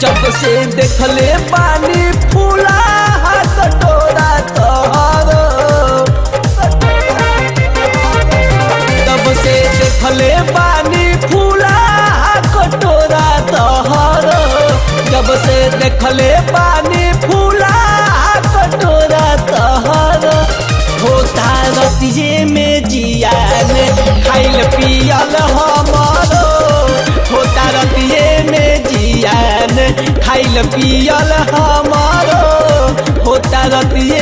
देखले पानी फूला हाथ कटोरा तोहर। जब से देखले पानी फूला हाथ कटोरा तोहर। जब से देखले पानी पियल हमारो होता रतिये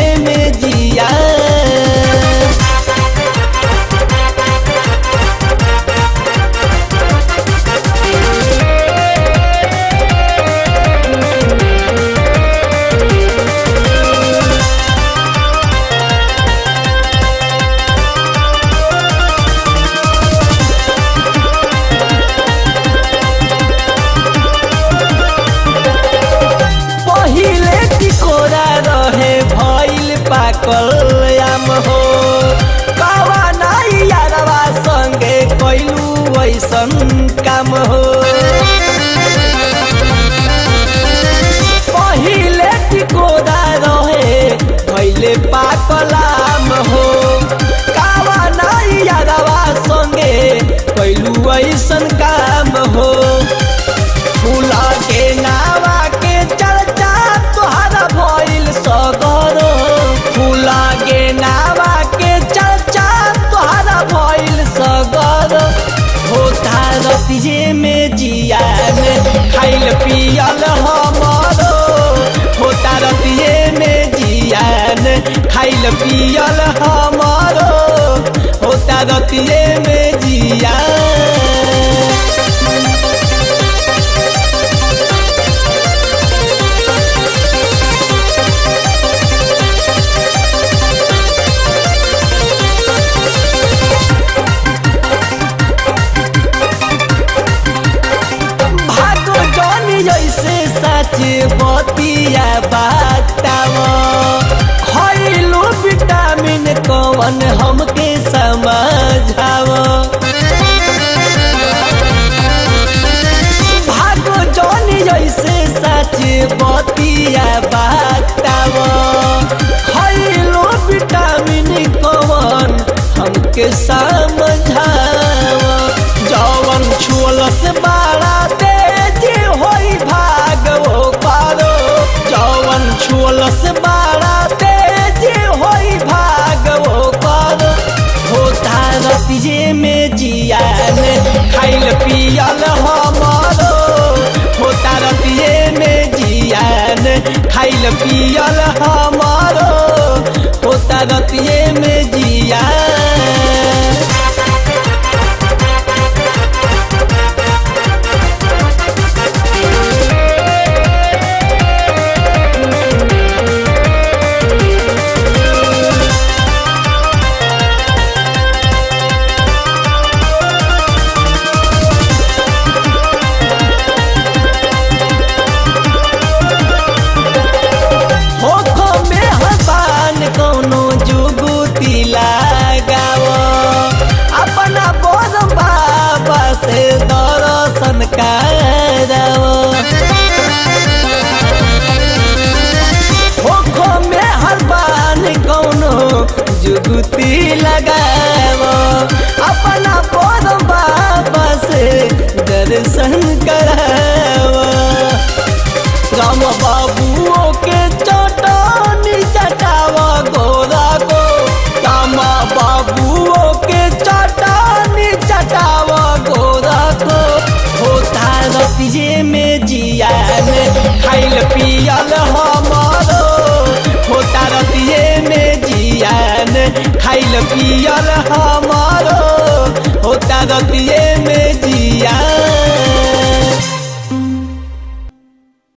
पाकल आम हो। कावा नाई यारवा संगे कैलू ऐसन काम हो। पहिले टिकोरा रहे भइले पाकल आम हो। कावा नाई यारवा संगे कैलू ऐसन काम हो। में जियान खाइल पियल हमारो होता रतिये में जियान खाइल पियल हमारो। कौन हमके समझाव भागो जानी जैसे सच बतिया बताव खैलू विटामिन कौन हमके समझाव जवन छुअलस बाड़ा तेज होई भाग पारो। जवन छुअलस बाड़ा खाइल खाइल पियल हमारो होता रतिये में जियान